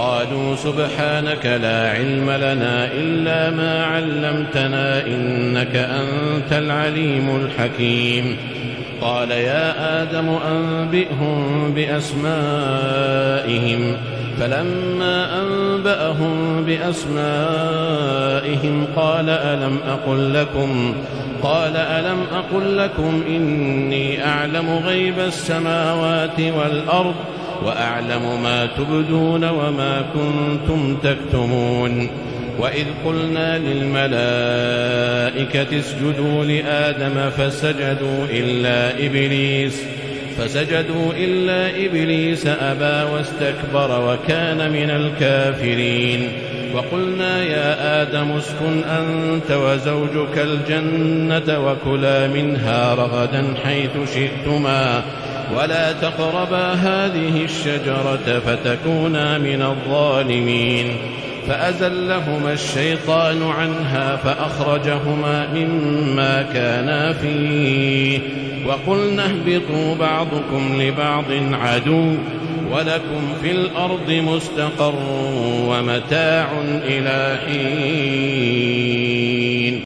قالوا سبحانك لا علم لنا إلا ما علمتنا إنك أنت العليم الحكيم. قال يا آدم أنبئهم بأسمائهم. فلما أنبأهم بأسمائهم قال ألم أقل لكم؟ قال ألم أقل لكم إني أعلم غيب السماوات والأرض وأعلم ما تبدون وما كنتم تكتمون وإذ قلنا للملائكة اسجدوا لآدم فسجدوا إلا إبليس فسجدوا إلا إبليس أبى واستكبر وكان من الكافرين. وقلنا يا آدم اسكن أنت وزوجك الجنة وكلا منها رغدا حيث شئتما. ولا تقربا هذه الشجرة فتكونا من الظالمين. فأزلهما الشيطان عنها فأخرجهما مما كانا فيه. وقلنا اهبطوا بعضكم لبعض عدو ولكم في الأرض مستقر ومتاع إلى حين.